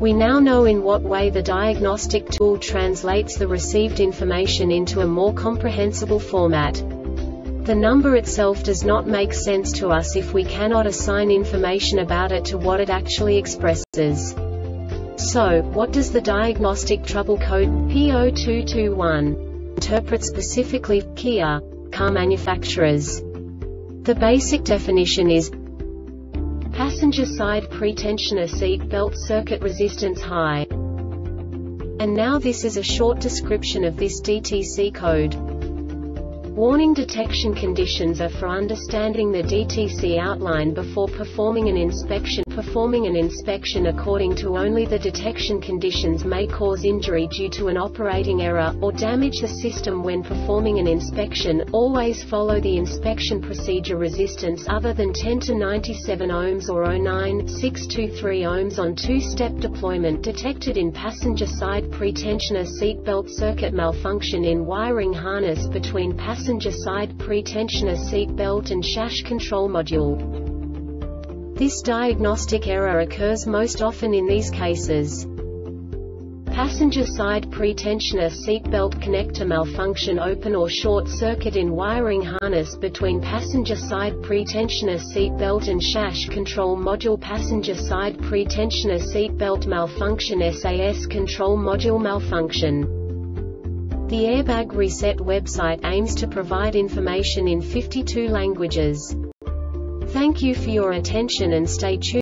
We now know in what way the diagnostic tool translates the received information into a more comprehensible format. The number itself does not make sense to us if we cannot assign information about it to what it actually expresses. So, what does the diagnostic trouble code P0221 interpret specifically Kia car manufacturers? The basic definition is Passenger side pretensioner seat belt circuit resistance high. And now this is a short description of this DTC code. Warning detection conditions are for understanding the DTC outline before performing an inspection. Performing an inspection according to only the detection conditions may cause injury due to an operating error, or damage the system when performing an inspection. Always follow the inspection procedure resistance other than 10 to 97 ohms or 0.9-623 ohms on two-step deployment detected in passenger side pretensioner seatbelt circuit malfunction in wiring harness between passenger side pretensioner seat belt and SAS control module. This diagnostic error occurs most often in these cases. Passenger side pretensioner seatbelt connector malfunction open or short circuit in wiring harness between passenger side pretensioner seatbelt and SAS control module passenger side pretensioner seatbelt malfunction SAS control module malfunction. The Airbag Reset website aims to provide information in 52 languages. Thank you for your attention and stay tuned.